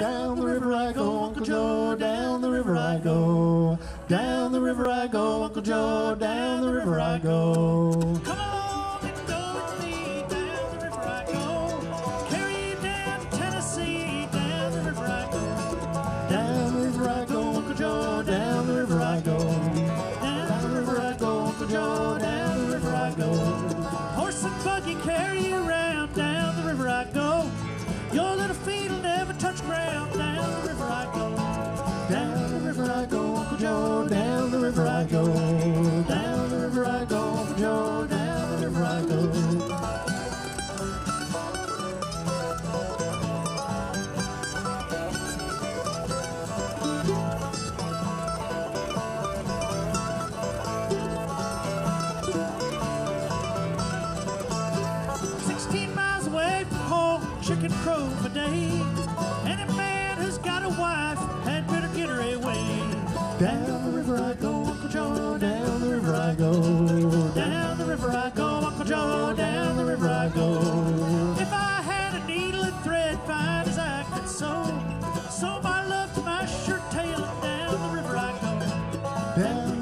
Down the river I go, Uncle Joe, down the river I go. Down the river I go, Uncle Joe, down the river I go. Come along and go with me. Down the river I go. Carry you down Tennessee. Down the river I go. Down the river I go, Uncle Joe, down the river I go. Down the river I go, Uncle Joe, down the river I go. Horse and buggy carry you around. Down the river I go. Your little feet chicken crow day. Any man who's got a wife had better get her away. Down go.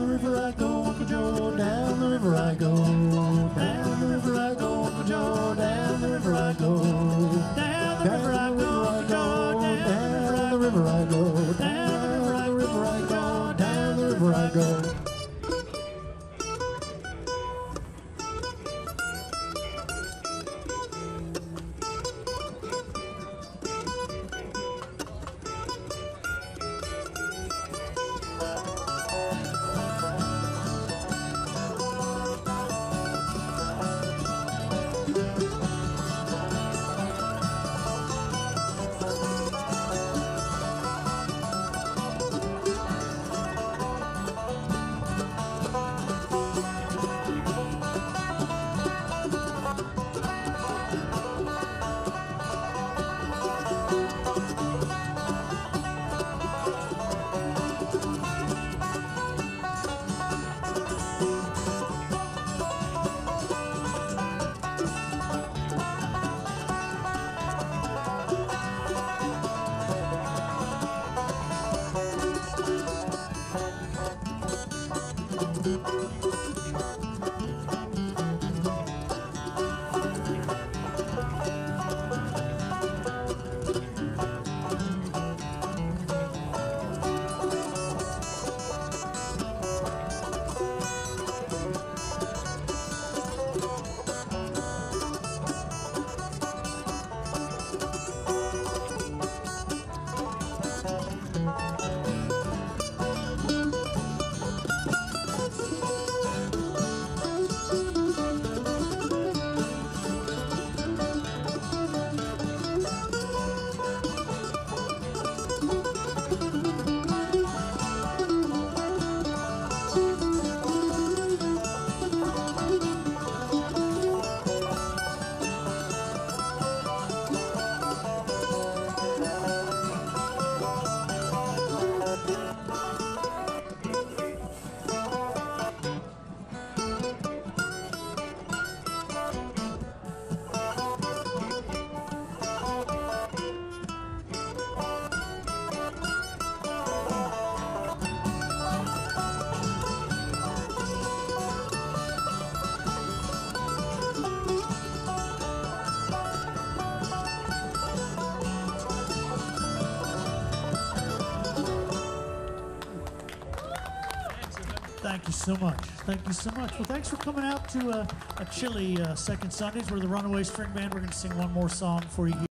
Thank you so much. Thank you so much. Well, thanks for coming out to uh, a chilly uh, Second Sundays. We're the Runaway String Band. We're going to sing one more song for you.